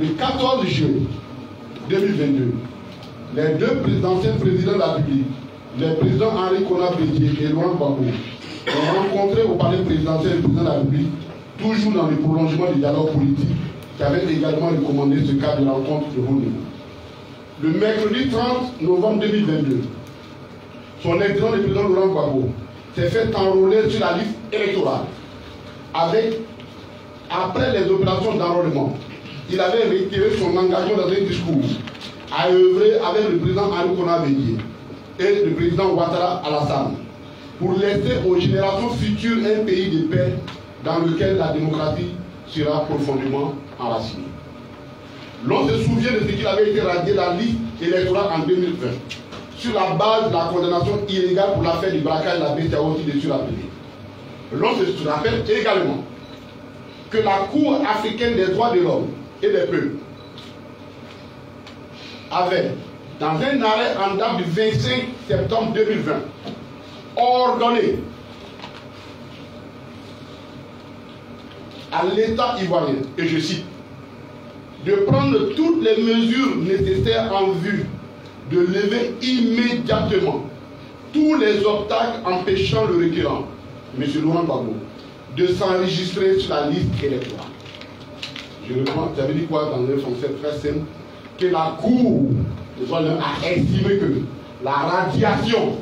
le 14 juillet 2022, les deux anciens présidents de la République, les présidents Henri Bédier et Laurent Gbagbo, ont rencontré au palais présidentiel le président de la République, toujours dans le prolongement du dialogue politique qui avait également recommandé ce cadre de rencontre de haut. Le mercredi 30 novembre 2022, son excellent le président Laurent Gbagbo s'est fait enrôler sur la liste électorale avec, après les opérations d'enrôlement, il avait retiré son engagement dans un discours à œuvrer avec le président Henri Konan et le président Ouattara Alassane pour laisser aux générations futures un pays de paix dans lequel la démocratie sera profondément enracinée. L'on se souvient de ce qu'il avait été radié la liste électorale en 2020 sur la base de la condamnation illégale pour l'affaire du braquage de la bestialité de Surappelé. L'on se rappelle également que la Cour africaine des droits de l'homme et des peuples avait, dans un arrêt en date du 25 septembre 2020, ordonné à l'État ivoirien, et je cite, de prendre toutes les mesures nécessaires en vue de lever immédiatement tous les obstacles empêchant le requérant, M. Laurent Gbagbo, de s'enregistrer sur la liste électorale. Je reprends, j'avais dit quoi dans un français très simple? Que la Cour a estimé que la radiation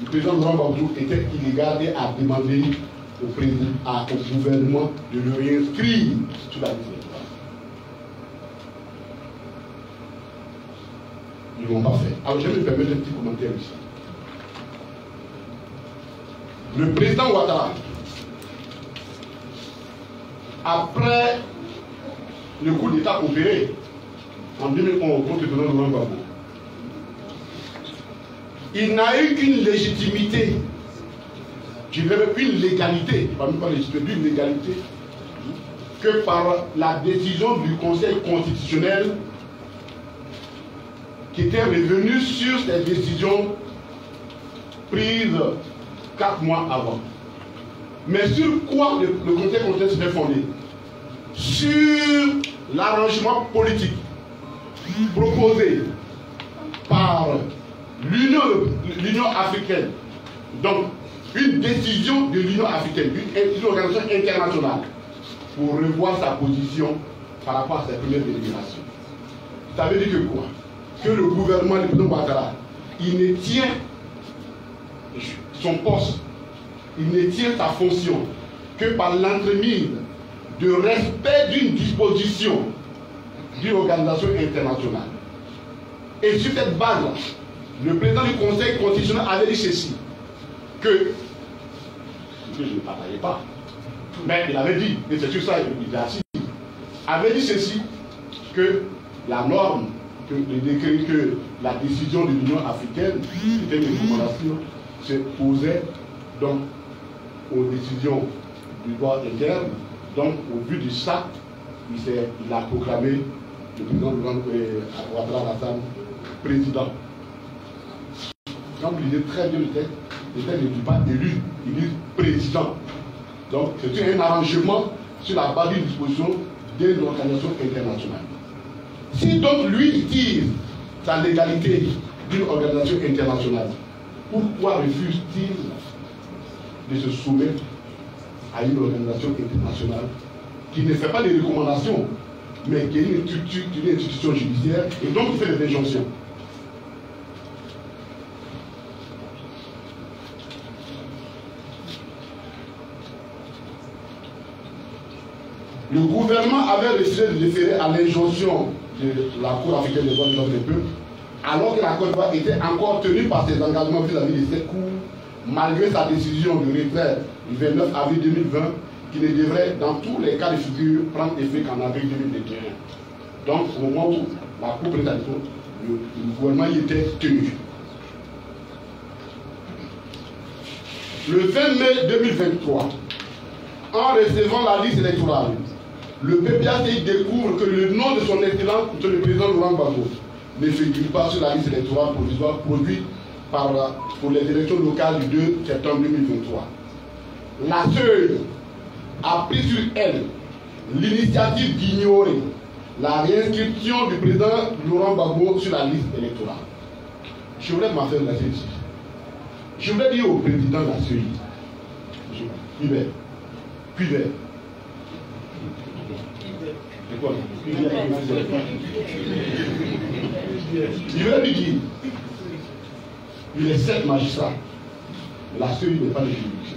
du président Laurent Gbagbo était illégale et a demandé au, président, au gouvernement de le réinscrire sur la liste. Ils ne l'ont pas fait. Alors je vais me permettre un petit commentaire ici. Le président Ouattara, après le coup d'État opéré en 2011 contre le président Gbagbo, il n'a eu qu'une légitimité, je dirais une légalité, pas même pas légitimité, une légalité, que par la décision du Conseil constitutionnel qui était revenu sur cette décision prise quatre mois avant. Mais sur quoi le, le Conseil constitutionnel s'était fondé Sur l'arrangement politique proposé par l'Union africaine. Donc, une décision de l'Union africaine, une, organisation internationale, pour revoir sa position par rapport à sa première délibération. Ça veut dire que quoi? Que le gouvernement du président Ouattara, il ne tient son poste, il ne tient sa fonction que par l'entremise de respect d'une disposition d'une organisation internationale. Et sur cette base-là, le président du Conseil constitutionnel avait dit ceci, que, je ne partageais pas, mais il avait dit, et c'est sur ça qu'il est assis, avait dit ceci, que la norme que que la décision de l'Union africaine, c'était une recommandation, se posait donc aux décisions du droit interne. Donc, au vu de ça, il, a proclamé le président de Ouattara Alassane président. Quand vous lisez très bien le texte, le texte ne dit pas élu, il dit président. Donc, c'est un arrangement sur la base d'une disposition d'une organisation internationale. Si donc lui tire sa légalité d'une organisation internationale, pourquoi refuse-t-il de se soumettre à une organisation internationale qui ne fait pas des recommandations, mais qui est une institution, une institution judiciaire et donc qui fait des injonctions. Le gouvernement avait refusé de référer à l'injonction de la Cour africaine des droits de l'homme des peuples, alors que la Côte d'Ivoire était encore tenue par ses engagements vis-à-vis de cette Cour, malgré sa décision de retrait du 29 avril 2020, qui ne devrait, dans tous les cas de figure, prendre effet qu'en avril 2021. Donc, au moment où la Cour prenait le, le gouvernement y était tenu. Le 20 mai 2023, en recevant la liste électorale, le PPAC découvre que le nom de son excellence, le président Laurent Gbagbo, ne figure pas sur la liste électorale provisoire produite par, pour les élections locales du 2 septembre 2023. La seule a pris sur elle l'initiative d'ignorer la réinscription du président Laurent Gbagbo sur la liste électorale. Je voudrais m'en faire ici. Je voudrais dire au président de la CEI, Hubert, Hubert, il veut lui dire, il est sept magistrats. La CEI n'est pas de juridiction.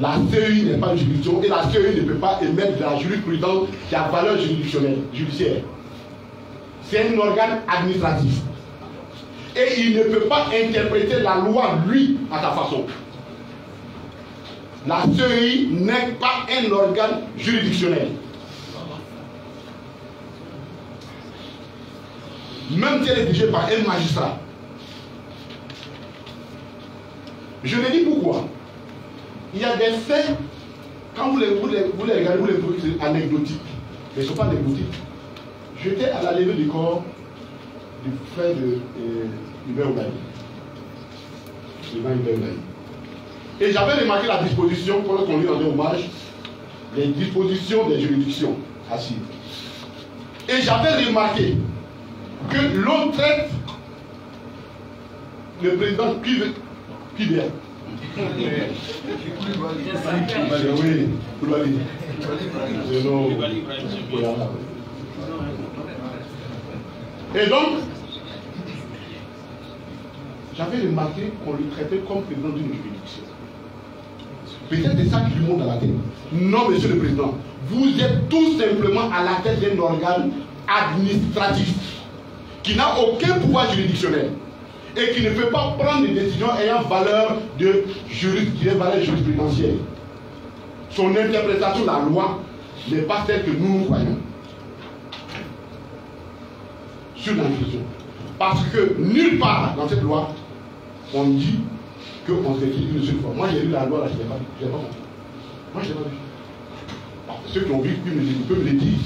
La CEI n'est pas une juridiction et la CEI ne peut pas émettre de la jurisprudence qui a valeur juridictionnelle, judiciaire. C'est un organe administratif. Et il ne peut pas interpréter la loi, lui, à sa façon. La CEI n'est pas un organe juridictionnel. Même si elle est dirigée par un magistrat. Je le dis pourquoi. Il y a des faits, quand vous les, regardez, vous les trouvez anecdotiques. Mais ce ne sont pas anecdotiques. J'étais à la levée du corps du frère de euh, Hubert Oulaï. Et j'avais remarqué la disposition, pendant qu'on lui rendait hommage, les dispositions des juridictions assises. Et j'avais remarqué que l'on traite le président Pivert. Oui, Koulibaly. Et donc, j'avais remarqué qu'on le traitait comme président d'une juridiction. Peut-être c'est ça qui lui monte dans la tête. Non, monsieur le président, vous êtes tout simplement à la tête d'un organe administratif qui n'a aucun pouvoir juridictionnel et qui ne peut pas prendre des décisions ayant valeur de juriste, qui est valeur jurisprudentielle. Son interprétation de la loi n'est pas celle que nous croyons sur l'instruction. Parce que nulle part dans cette loi, on dit qu'on se dit une seule fois. Moi, j'ai lu la loi, là, je ne l'ai pas vu. Je pas compris. Moi, je ne l'ai pas vu. ceux qui ont vu, ils peuvent me le dire.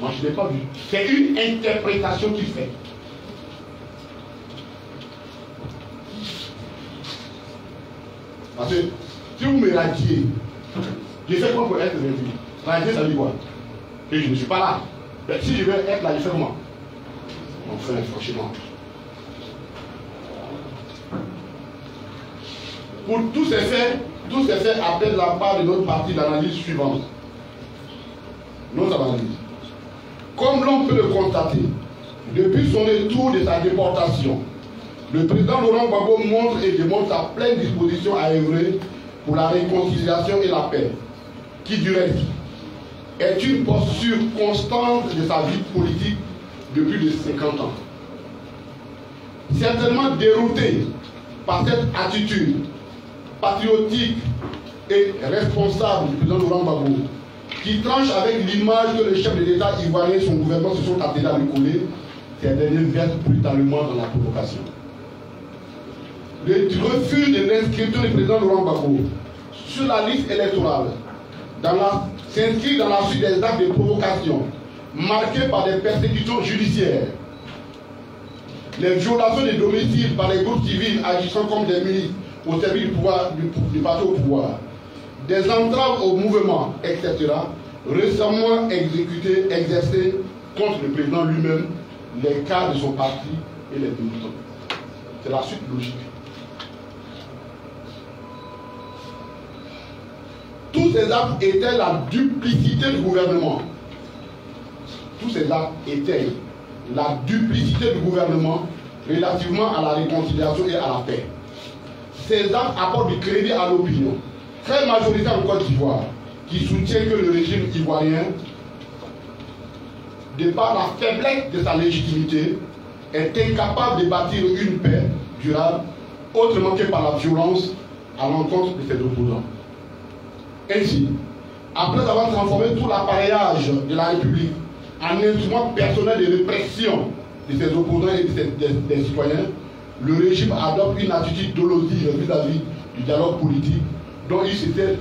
Moi, je ne l'ai pas vu. C'est une interprétation qu'il fait. Parce que si vous me radiez, je sais quoi pour être réduit. Radier, ça dit quoi? Et je ne suis pas là. Mais si je veux être là, je fais comment? Enfin, franchement. Pour tous ces faits, tous ces faits appellent la part de notre partie l'analyse suivante. Notre analyse. Comme l'on peut le constater, depuis son retour de sa déportation, le président Laurent Gbagbo montre et démontre sa pleine disposition à œuvrer pour la réconciliation et la paix, qui du reste est une posture constante de sa vie politique depuis de 50 ans. Certainement dérouté par cette attitude patriotique et responsable du président Laurent Gbagbo, qui tranche avec l'image que le chef de l'État ivoirien et son gouvernement se sont attelés à lui coller, ces derniers versent brutalement dans la provocation. Le refus de l'inscription du président Laurent Gbagbo sur la liste électorale s'inscrit dans la suite des actes de provocation marqués par des persécutions judiciaires, les violations des domiciles par les groupes civils agissant comme des milices au service du, pouvoir, du, parti au pouvoir, des entraves au mouvement, etc., récemment exécutés, exercés contre le président lui-même, les cas de son parti et les militants. C'est la suite logique. Tous ces actes étaient la duplicité du gouvernement. Tous ces actes étaient la duplicité du gouvernement relativement à la réconciliation et à la paix. Ces actes apportent du crédit à l'opinion, très majoritaire en Côte d'Ivoire, qui soutient que le régime ivoirien, de par la faiblesse de sa légitimité, est incapable de bâtir une paix durable autrement que par la violence à l'encontre de ses opposants. Ainsi, après avoir transformé tout l'appareillage de la République en instrument personnel de répression de ses opposants et des, citoyens, le régime adopte une attitude dolosive vis-à-vis du dialogue politique dont il s'était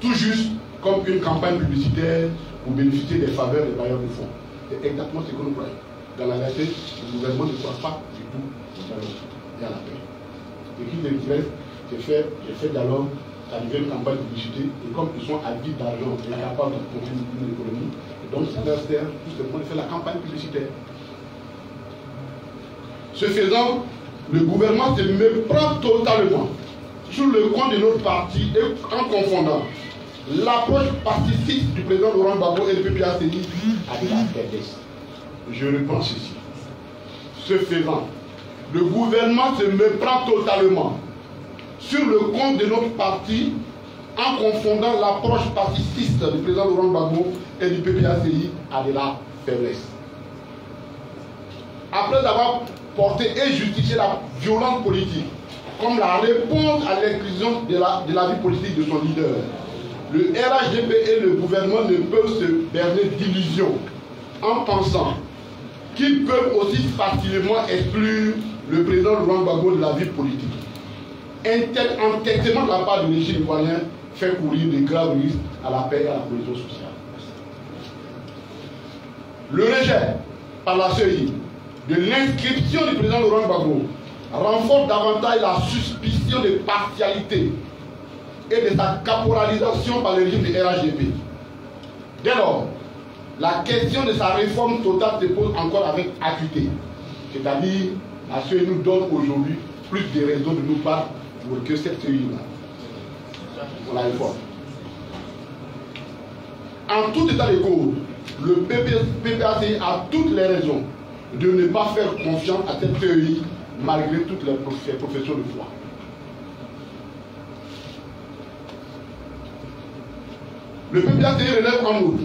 tout juste comme une campagne publicitaire pour bénéficier des faveurs des bailleurs de fonds. C'est exactement ce que nous croyons. Dans la réalité, le gouvernement ne croit pas du tout au dialogue et à la paix. Et qui me j'ai fait, fait dialogue devient une campagne publicité, et comme ils sont avides d'argent et incapables de continuer l'économie, donc c'est leur terre tout simplement de faire la campagne publicitaire. Ce faisant, le gouvernement se méprend totalement sur le compte de notre parti et en confondant l'approche pacifiste du président Laurent Gbagbo et le PPACI avec la faiblesse. Je reprends ceci. Ce faisant, le gouvernement se méprend totalement sur le compte de notre parti en confondant l'approche pacifiste du président Laurent Gbagbo et du PPACI avec la faiblesse. Après avoir porté et justifié la violence politique comme la réponse à l'inclusion de la, de la vie politique de son leader, le RHDP et le gouvernement ne peuvent se berner d'illusions en pensant qu'ils peuvent aussi facilement exclure le président Laurent Gbagbo de la vie politique. Un tel entêtement de la part du régime ivoirien fait courir de graves risques à la paix et à la cohésion sociale. Le rejet par la CEI de l'inscription du président Laurent Gbagbo renforce davantage la suspicion de partialité et de sa caporalisation par le régime du RHDP. Dès lors, la question de sa réforme totale se pose encore avec acuité. C'est-à-dire, la CEI nous donne aujourd'hui plus de raisons de nous battre pour que cette CEI-là, pour la réforme. En tout état de cause, le PPAC a toutes les raisons de ne pas faire confiance à cette CEI malgré toutes les professions de foi. Le PPAC relève en outre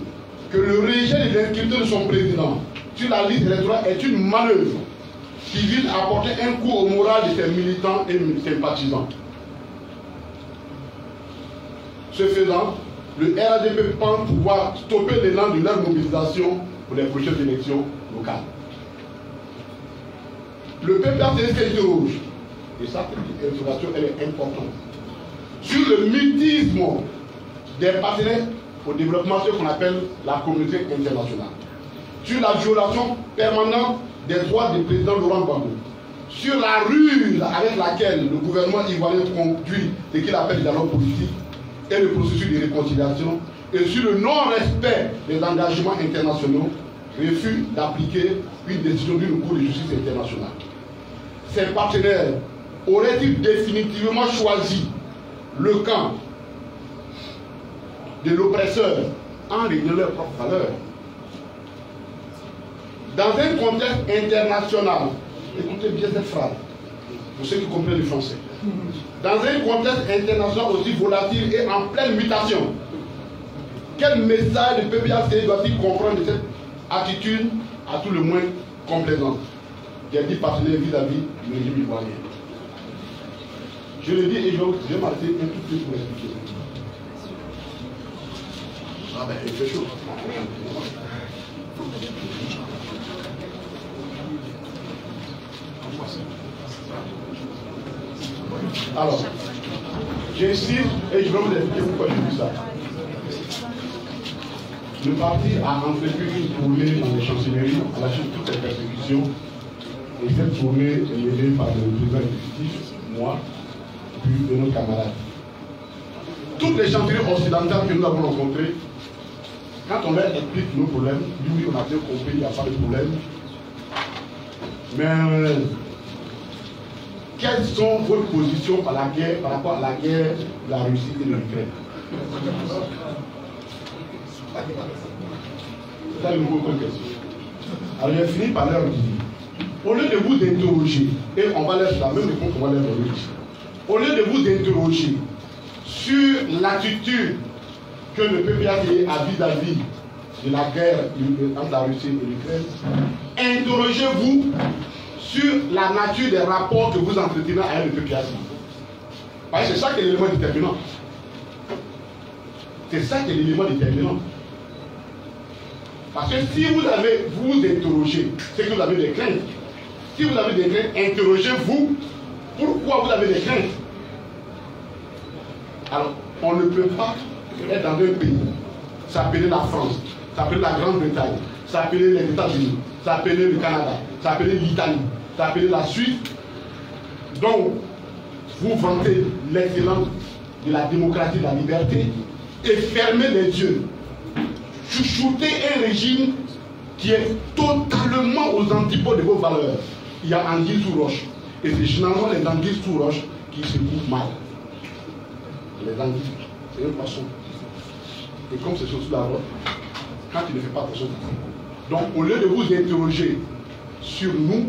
que le rejet de l'inscription de son président sur la liste électorale est une manœuvre qui vise à apporter un coup au moral de ses militants et sympathisants. Ce faisant, le RADP pense pouvoir stopper l'élan de leur mobilisation pour les prochaines élections locales. Le PPAC s'interroge, et ça, cette elle est importante, sur le mutisme des partenaires au développement, ce qu'on appelle la communauté internationale, sur la violation permanente des droits du président Laurent Gbagbo, sur la ruse avec laquelle le gouvernement ivoirien conduit ce qu'il appelle le dialogue politique et le processus de réconciliation, et sur le non-respect des engagements internationaux, refus d'appliquer une décision d'une Cour de justice internationale. Ces partenaires auraient-ils définitivement choisi le camp de l'oppresseur en régnant leurs propres valeurs. Dans un contexte international, écoutez bien cette phrase, pour ceux qui comprennent le français. Dans un contexte international aussi volatile et en pleine mutation, quel message le PPAC doit-il comprendre de cette attitude à tout le moins complaisante des dix partenaires vis-à-vis du régime ivoirien? Je le dis et je vais m'arrêter un tout petit peu pour expliquer. Ah ben, il fait chaud. Alors, j'insiste et je vais vous expliquer pourquoi je dis ça. Le parti a entrepris une tournée dans les chancelleries à la suite de toutes les persécutions. Et cette tournée est menée par le président exécutif, moi, puis de nos camarades. Toutes les chancelleries occidentales que nous avons rencontrées quand on leur explique nos problèmes, oui, on a bien compris, il n'y a pas de problème. Mais quelles sont vos positions par, rapport à la guerre de la Russie et de l'Ukraine? C'est une bonne question. Alors j'ai fini par leur dire, au lieu de vous interroger, et on va leur la même réponse qu'on va leur donner au lieu de vous interroger sur l'attitude que le PPAC a vis-à-vis de la guerre entre la Russie et l'Ukraine, interrogez-vous sur la nature des rapports que vous entretenez avec le PPAC. Parce que c'est ça qui est l'élément déterminant. C'est ça qui est l'élément déterminant. Parce que si vous avez vous interrogez, c'est que vous avez des craintes. Si vous avez des craintes, interrogez-vous pourquoi vous avez des craintes? Alors, on ne peut pas être dans un pays, s'appeler la France, s'appeler la Grande-Bretagne, s'appeler les États-Unis, s'appeler le Canada, s'appeler l'Italie, s'appeler la Suisse. Donc, vous vantez l'excellence de la démocratie, de la liberté, et fermer les yeux, chouchouter un régime qui est totalement aux antipodes de vos valeurs. Il y a anguille sous roche. Et c'est généralement les anguilles sous roche qui se trouvent mal. Les anguilles, c'est une poisson. Et comme la roche, quand tu ne fais pas attention, donc au lieu de vous interroger sur nous,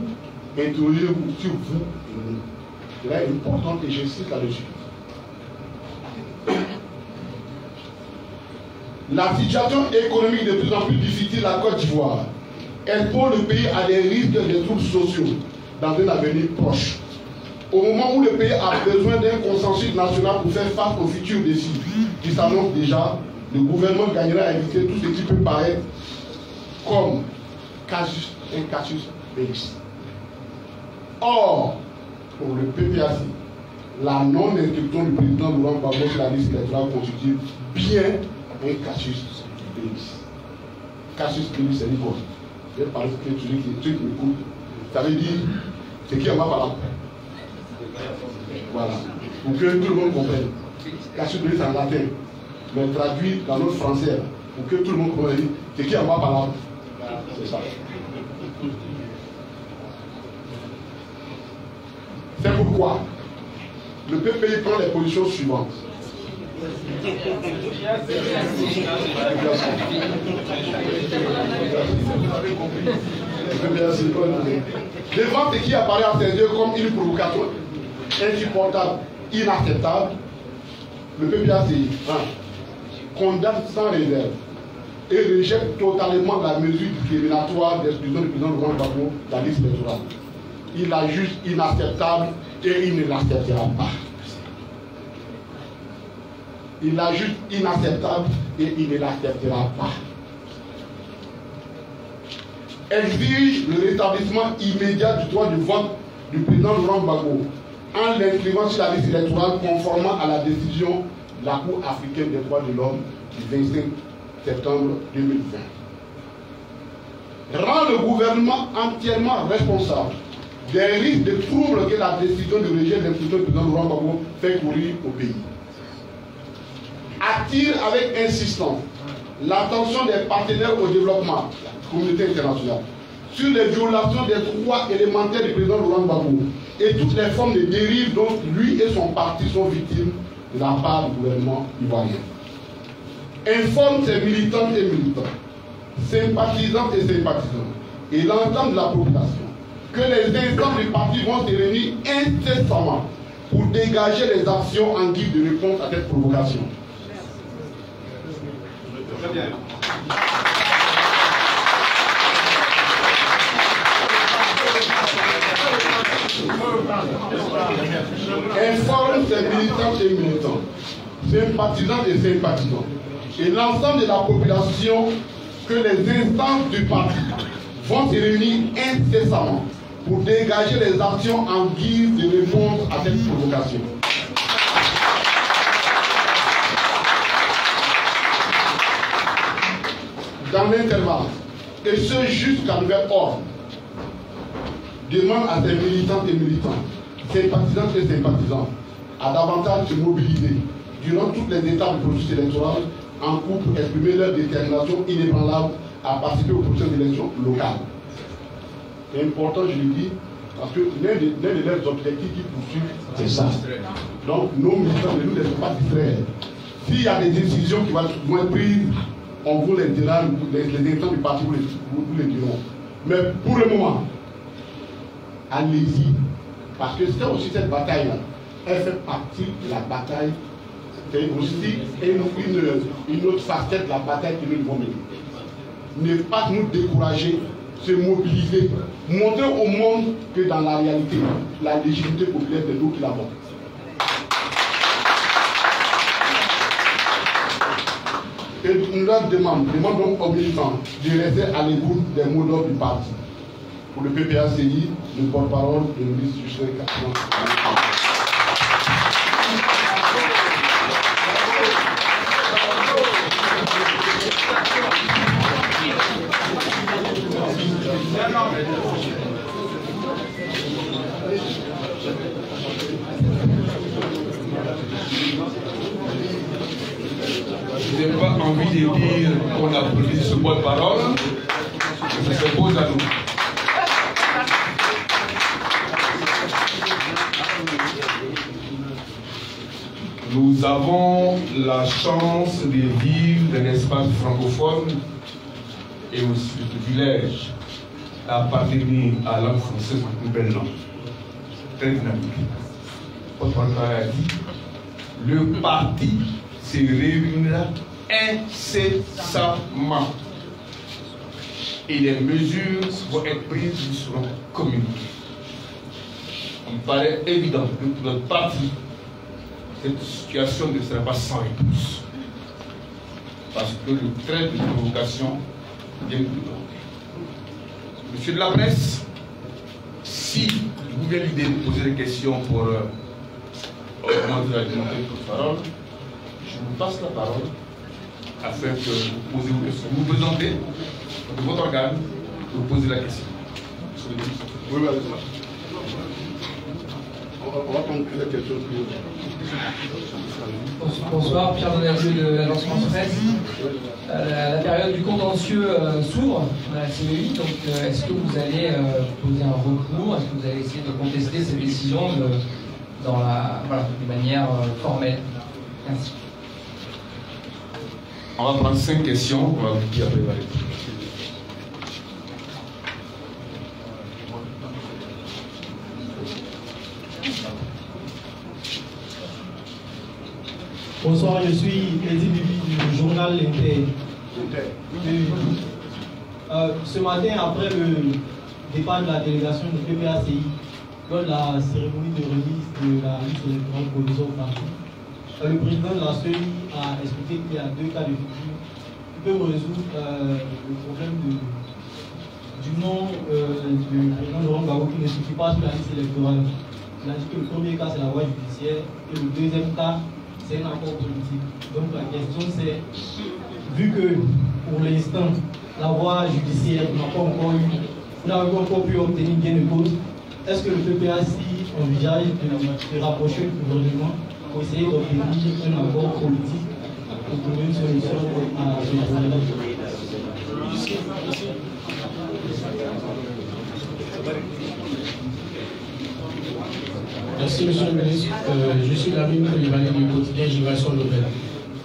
interrogez-vous sur vous et nous. Cela est important et j'insiste là-dessus. La situation économique de plus en plus difficile à Côte d'Ivoire expose le pays à des risques de troubles sociaux dans un avenir proche. Au moment où le pays a besoin d'un consensus national pour faire face aux futurs défis qui s'annoncent déjà, le gouvernement gagnera à éviter tout ce qui peut paraître comme casus, un casus belli. Or, pour le PPAC, la non-inscription du président Laurent Gbagbo sur la liste électorale constitue bien un casus belli. Casus belli, c'est quoi Je vais parler de celui qui, qui m'écoute. Ça veut dire, c'est qui en va par là? Voilà. Pour que tout le monde comprenne. Casus belli, en latin. Mais traduit dans notre français, pour que tout le monde comprenne, c'est qui en va par là? C'est ça. C'est pourquoi le PPI prend les positions suivantes. Devant ce qui apparaît à ses yeux comme une provocation insupportable, inacceptable, le PPAC condamne sans réserve et rejette totalement la mesure discriminatoire d'exclusion du président Laurent Gbagbo de la liste électorale. Il la juge inacceptable et il ne l'acceptera pas. Il la juge inacceptable et il ne l'acceptera pas. Exige le rétablissement immédiat du droit de vote du président Laurent Gbagbo en l'inscrivant sur la liste électorale conformément à la décision de la Cour africaine des droits de l'homme du 25 septembre 2020. Rend le gouvernement entièrement responsable des risques de troubles que la décision de rejet l'institution du président Laurent Gbagbo fait courir au pays. Attire avec insistance l'attention des partenaires au développement, la communauté internationale, sur les violations des droits élémentaires du président Laurent Gbagbo et toutes les formes de dérives dont lui et son parti sont victimes de la part du gouvernement ivoirien. Informe ses militantes et militants, sympathisantes et sympathisants, et l'ensemble de la population que les instances du parti vont se réunir incessamment pour dégager les actions en guise de réponse à cette provocation. Très bien. Informe ses militants et militants, sympathisants et sympathisants, et l'ensemble de la population que les instances du parti vont se réunir incessamment pour dégager les actions en guise de réponse à cette provocation. Dans l'intervalle, et ce jusqu'à nouvel ordre, demande à ses militants et militants, sympathisants et sympathisants, à davantage se mobiliser durant toutes les étapes du processus électoral en pour exprimer leur détermination inébranlable à participer au processus d'élection locale. C'est important, je le dis, parce que l'un de, leurs objectifs qu'ils poursuivent, c'est ça. Donc, nos militants ne nous laissons pas distraire. S'il y a des décisions qui vont être prises, on vous les dira, les, les du parti vous les, vous les diront. Mais pour le moment, allez-y. Parce que c'est aussi cette bataille-là. Elle fait partie de la bataille. C'est aussi une, autre facette de la bataille que nous devons mener. Ne pas nous décourager, se mobiliser, montrer au monde que dans la réalité, la légitimité populaire, c'est nous qui l'avons. Et nous leur demandons, demandons aux militants de rester à l'écoute des mots d'ordre du parti. Pour le PPACI, le porte-parole de ministre Justin applaudisse ce mot de parole. Ça s'impose à nous. Nous avons la chance de vivre dans un espace francophone et aussi le privilège d'appartenir à la langue française une belle langue, très dynamique. Votre a dit, le parti se réunira incessamment et les mesures vont être prises seront communiquées. Il paraît évident que pour notre parti, cette situation ne sera pas sans réponse. Parce que le trait de provocation vient de. Monsieur de la presse, si vous avez l'idée de poser des questions pour euh, augmenter la de parole, je vous passe la parole afin que vous posez vos questions. Vous présentez de votre organe, vous posez la question. Oui, oui, on va prendre la question. Bonsoir, Pierre Donerjeu de l'Agence France Presse. Euh, la, période du contentieux euh, s'ouvre à la CEI, donc euh, est-ce que vous allez poser un recours? Est-ce que vous allez essayer de contester cette décision de, dans la, voilà, de manière formelle? Merci. On va prendre cinq questions, on va vous dire après Bonsoir, je suis Eddie Bibi du journal L'Inter. Euh, ce matin, après le départ de la délégation du PPACI, lors de la cérémonie de remise de la liste électorale provisoire au euh, le président de la CEI a expliqué qu'il y a deux cas de figure qui peuvent résoudre euh, le problème du nom du président Laurent Gbagbo qui ne suffit pas sur la liste électorale. Il a dit que le premier cas, c'est la voie judiciaire et le deuxième cas, c'est un accord politique. Donc la question c'est, vu que pour l'instant, la voie judiciaire n'a pas encore eu, pas encore pu obtenir gain de cause, est-ce que le PPAC envisage de, de rapprocher le gouvernement pour essayer d'obtenir un accord politique pour trouver une solution à ce problème Merci, Monsieur le ministre. Euh, je suis Lamine Koulibaly du quotidien Génération Nouvelle.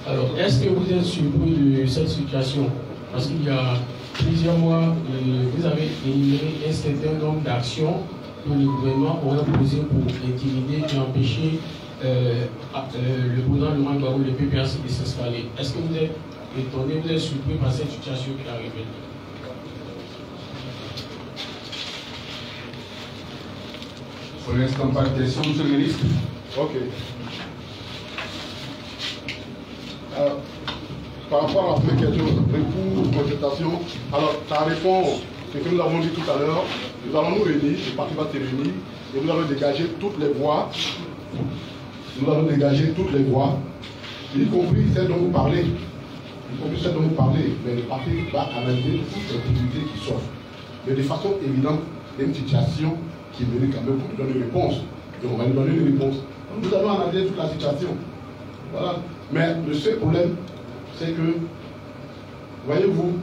Alors, est-ce que vous êtes surpris de cette situation? Parce qu'il y a plusieurs mois, euh, vous avez énuméré un certain nombre d'actions que le gouvernement aurait posées pour intimider et empêcher euh, le président Laurent Gbagbo, le PPAC, de s'installer. Est-ce que vous êtes étonné, vous êtes surpris par cette situation qui est arrivée? Pour l'instant, pas de questions, monsieur le ministre. Ok. Alors, par rapport à la première question, recours, consultation, alors ça répond ce que nous avons dit tout à l'heure. Nous allons nous réunir, le parti va se réunir, et nous allons dégager toutes les voies. Nous allons dégager toutes les voies, y compris celles dont vous parlez. Y compris celles dont vous parlez. Mais le parti va analyser toutes les possibilités qui s'offrent. Mais de façon évidente, il y a une situation qui venait quand même pour nous donner une réponse. Et on va lui donner une réponse. nous allons analyser toute la situation. Voilà. Mais le seul problème, c'est que, voyez-vous,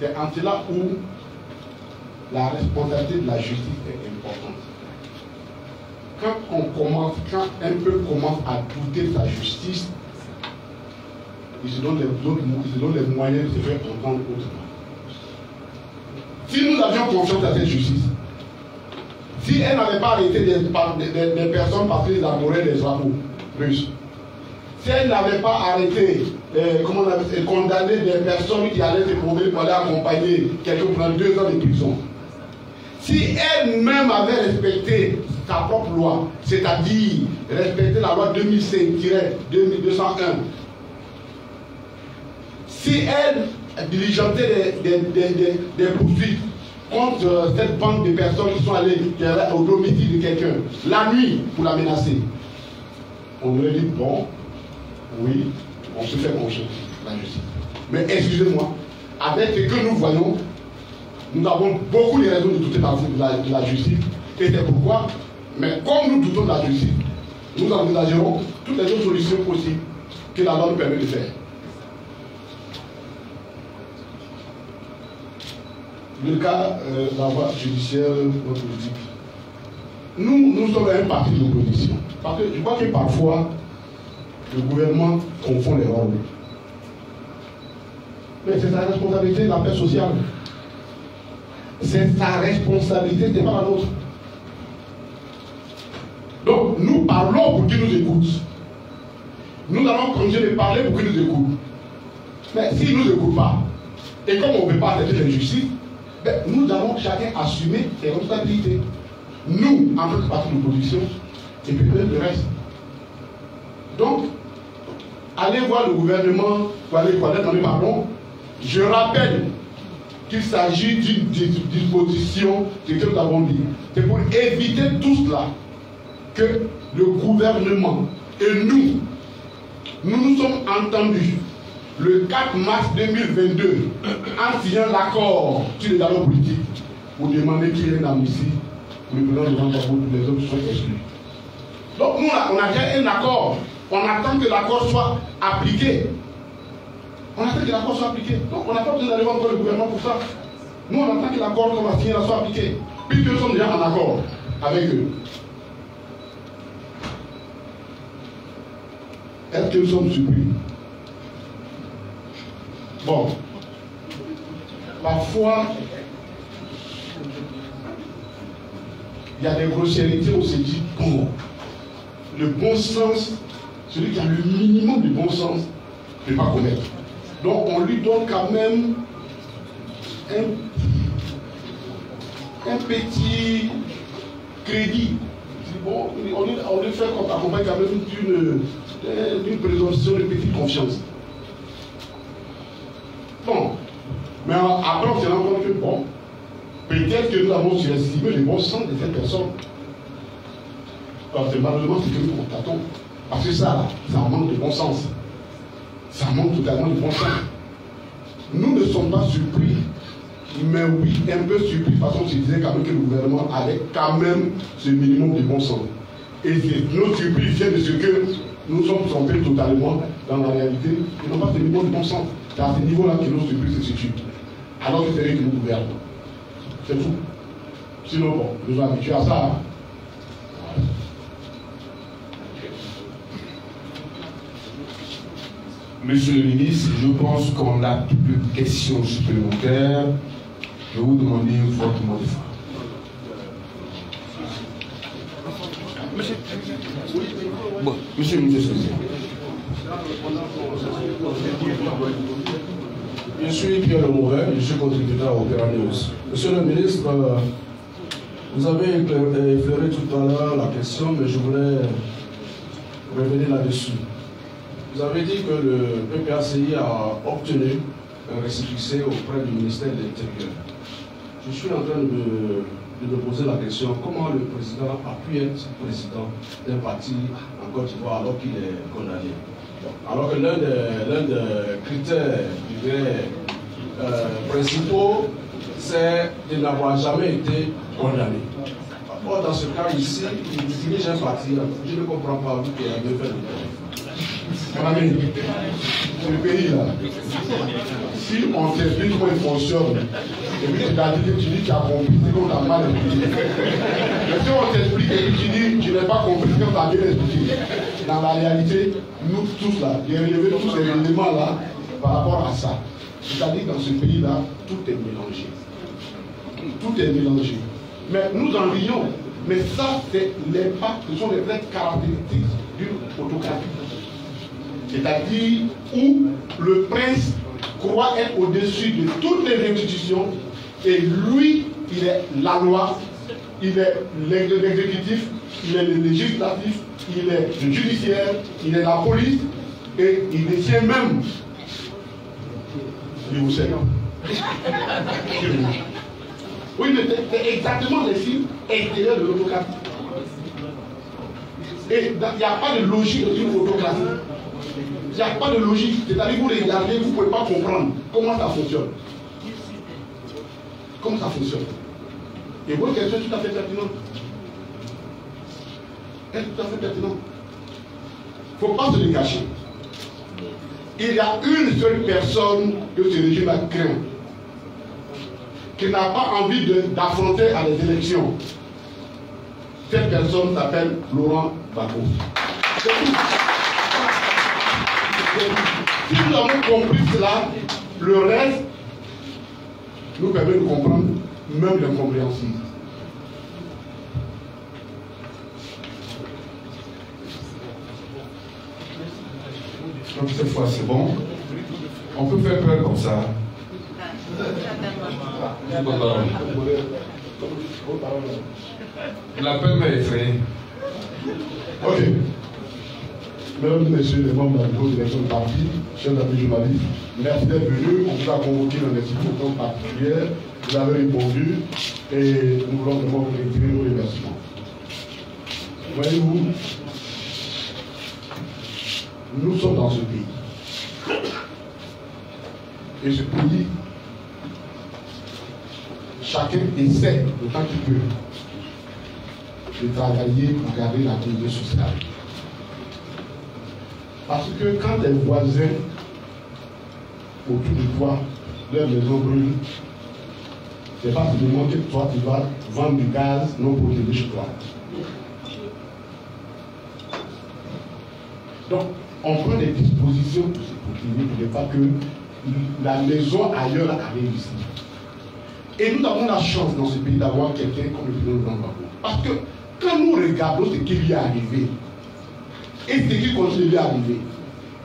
c'est en cela où la responsabilité de la justice est importante. Quand on commence, quand un peuple commence à douter de sa justice, il se donne les, il se donne les moyens de se faire entendre autrement. Si nous avions confiance à cette justice, si elle n'avait pas arrêté des, des, personnes parce qu'ils adoraient les drapeaux russes, si elle n'avait pas arrêté, euh, comment on condamné des personnes qui allaient se prouver pour aller accompagner quelqu'un pendant deux ans de prison, si elle-même avait respecté sa propre loi, c'est-à-dire respecter la loi 2005-2201, si elle diligentait des, des, des poursuites contre euh, cette bande de personnes qui sont allées au domicile de quelqu'un la nuit pour la menacer. On aurait dit bon, oui, on se fait confiance, la justice. Mais excusez-moi, avec ce que nous voyons, nous avons beaucoup de raisons de douter de la, justice. Et c'est pourquoi, mais comme nous doutons de la justice, nous envisagerons toutes les autres solutions possibles que la loi nous permet de faire. Le cas euh, la voie judiciaire, politique. Nous, nous sommes un parti d'opposition. Parce que je crois que parfois, le gouvernement confond les rôles. Mais c'est sa responsabilité, la paix sociale. C'est sa responsabilité, ce n'est pas la nôtre. Donc, nous parlons pour qu'ils nous écoutent. Nous allons continuer de parler pour qu'ils nous écoutent. Mais s'ils ne nous écoutent pas, et comme on ne peut pas accepter l'injustice, nous allons chacun assumer ses responsabilités. Nous, en tant que parti d'opposition, et puis le reste. Donc, allez voir le gouvernement pour aller demander pardon. Je rappelle qu'il s'agit d'une disposition, c'est ce que nous avons dit. C'est pour éviter tout cela que le gouvernement et nous, nous nous sommes entendus le 4 mars 2022 en signant l'accord sur les dialogues politiques pour demander qu'il y ait une amnistie pour le président de pour les autres sont exclus. Donc nous, on a déjà un accord. On attend que l'accord soit appliqué. On attend que l'accord soit appliqué. Donc on n'a pas besoin d'aller voir le gouvernement pour ça. Nous, on attend que l'accord qu'on va soit appliqué. Puisque nous sommes déjà en accord avec eux. Est-ce que nous sommes surpris? Bon. Parfois, il y a des grossièretés où on se dit, bon, le bon sens, celui qui a le minimum du bon sens, ne peut pas commettre. Donc on lui donne quand même un, un petit crédit. Bon, on, lui fait accompagner quand même d'une présomption de petite confiance. Bon. Mais après, on se rend compte que, bon, peut-être que nous avons surestimé le bon sens de cette personne. Parce que malheureusement, c'est que nous constatons. Parce que ça, ça manque de bon sens. Ça manque totalement de bon sens. Nous ne sommes pas surpris, mais oui, un peu surpris parce qu'on se disait quand même que le gouvernement avait quand même ce minimum de bon sens. Et nos surprises viennent de ce que nous sommes trompés totalement dans la réalité. Ils n'ont pas ce minimum de bon sens. C'est à ce niveau-là que nos surprises se situent. Alors que c'est eux qui nous gouvernent. C'est tout. Sinon, bon, nous sommes habitués à ça. Hein. Monsieur le ministre, je pense qu'on n'a plus de questions supplémentaires. Je vous demander votre mot de fin. Monsieur, bon, monsieur le ministre, je suis Pierre Le Mauvais, je suis contributeur au News. Monsieur le ministre, euh, vous avez effleuré tout à l'heure la question, mais je voulais revenir là-dessus. Vous avez dit que le PPACI a obtenu un récépissé auprès du ministère de l'Intérieur. Je suis en train de me, poser la question comment le président a pu être président d'un parti en Côte d'Ivoire alors qu'il est condamné? Alors que l'un des, critères euh, principaux, c'est de n'avoir jamais été condamné. Or, dans ce cas ici, il dirige un parti. Je ne comprends pas où il a bien fait si on t'explique comment il fonctionne, et puis tu as dit que tu dis que tu as compris, c'est qu'on t'a mal expliqué. Mais si on t'explique et tu dis que tu n'as pas compris, c'est qu'on t'a bien expliqué. Dans la réalité, nous tous là, j'ai relevé tous ces éléments là par rapport à ça. C'est-à-dire dans ce pays-là, tout est mélangé. Tout est mélangé. Mais nous en rions. Mais ça, c'est l'impact, ce sont les vraies caractéristiques d'une autocratie. C'est-à-dire où le prince croit être au-dessus de toutes les institutions et lui, il est la loi, il est l'exécutif, il est le législatif, il est le judiciaire, il est la police et il détient même le Seigneur. Oui, mais c'est exactement les signes extérieurs de l'autocratie. Et il n'y a pas de logique dans une autocratie. Il n'y a pas de logique. C'est-à-dire que vous regardez, vous ne pouvez pas comprendre comment ça fonctionne. Comment ça fonctionne. Et votre question est tout à fait pertinente. Elle est tout à fait pertinente. Il ne faut pas se cacher. Il y a une seule personne que ce régime a craint. qui n'a pas envie d'affronter à les élections, cette personne s'appelle Laurent Gbagbo. Si nous avons compris cela, le reste nous permet de comprendre même l'incompréhensible. Donc cette fois c'est bon. On peut faire peur comme ça. La peur m'a effrayé. Ok. Mesdames et messieurs les membres de la direction de parti, chers amis journalistes, merci d'être venus. On vous a convoqué dans des situations particulières. Vous avez répondu et nous voulons vraiment vous retirer. Voyez-vous, nous sommes dans ce pays. Et ce pays, chacun essaie, autant qu'il peut, de travailler pour garder la cohésion sociale. Parce que quand les voisins autour de toi, leur maison brûle, c'est pas seulement que toi tu vas vendre du gaz non protégé chez toi. Donc, on prend des dispositions pour se protéger pour ne pas que la maison ailleurs arrive ici. Et nous avons la chance dans ce pays d'avoir quelqu'un comme le président Gbagbo. Parce que quand nous regardons ce qui lui est arrivé, et ce qui continue lui arriver,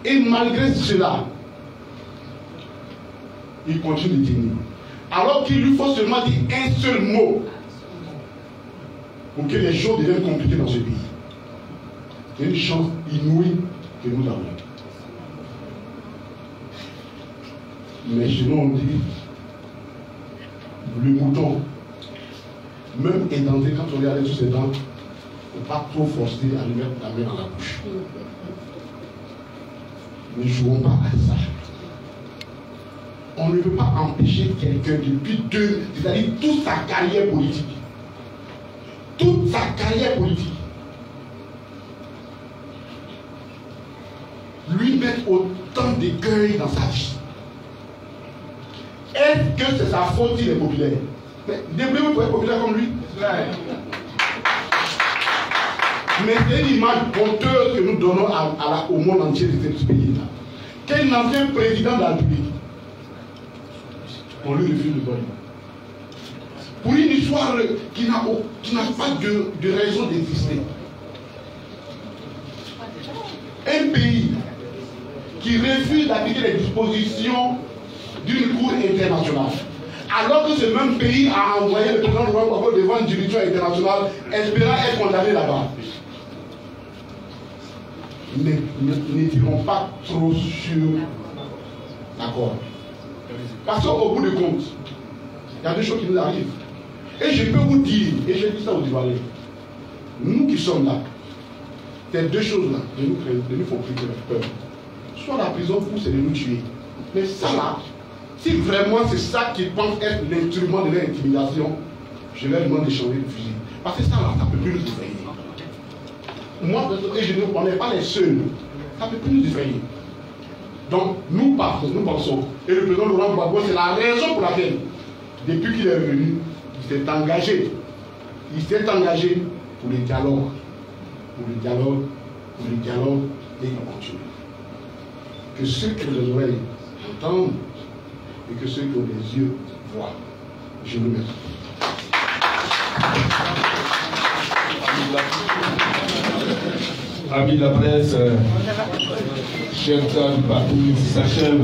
et malgré cela, il continue de tenir. Alors qu'il lui faut seulement dire un seul mot pour que les choses deviennent compliquées dans ce pays. C'est une chance inouïe que nous avons. Mais chez nous, on dit, le mouton, même édenté, quand on regarde sur ses dents, il ne faut pas trop forcer à lui mettre la main dans la bouche. Ne jouons pas à ça. On ne peut pas empêcher quelqu'un depuis deux, c'est-à-dire toute sa carrière politique, toute sa carrière politique, lui mettre autant d'écueils dans sa vie. Est-ce que c'est sa faute s'il est populaire? Débrouillez-vous pour être populaire comme lui. Mais c'est une image honteuse que nous donnons au monde entier de ce pays-là. Quel ancien président de la République On lui refuse de donner. Pour une histoire qui n'a pas de raison d'exister. Un pays qui refuse d'appliquer les dispositions d'une cour internationale. Alors que ce même pays a envoyé le président Gbagbo devant une juridiction internationale, espérant être condamné là-bas. Ne, ne, pas trop sur l'accord. Parce qu'au bout de compte, il y a des choses qui nous arrivent. Et je peux vous dire, et je dis ça aux Ivoiriens, nous qui sommes là, ces deux choses-là ne nous, ne nous font plus peur. Soit la prison pour c'est de nous tuer. Mais ça là, si vraiment c'est ça qu'ils pensent être l'instrument de leur intimidation, je leur demande de changer de fusil. Parce que ça là, ça ne peut plus nous effrayer. Moi, et je ne connais pas les seuls. Ça ne peut plus nous effrayer. Donc, nous partons, nous pensons. Et le président Laurent Gbagbo, c'est la raison pour laquelle, depuis qu'il est revenu, il s'est engagé. Il s'est engagé pour le dialogue. Pour le dialogue, pour le dialogue, et il va continuer. Que ceux ont les oreilles entendent et que ceux qui ont les yeux voient. Je vous remercie. Amis de la presse, chers du parti, s'achève